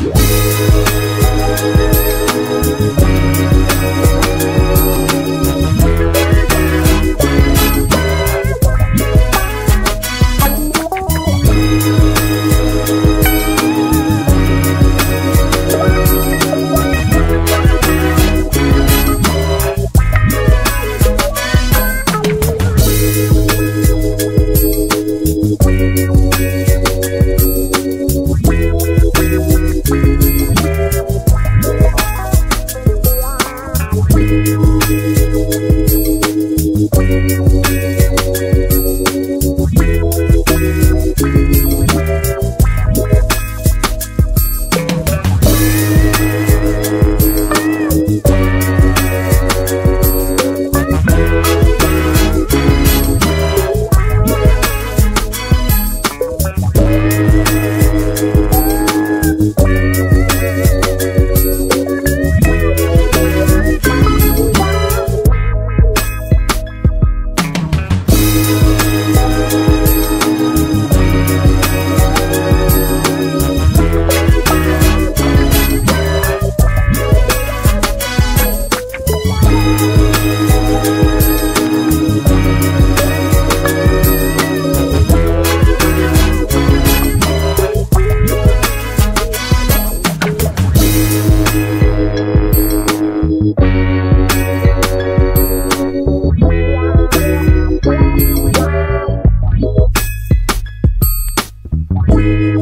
Yeah. Música Thank.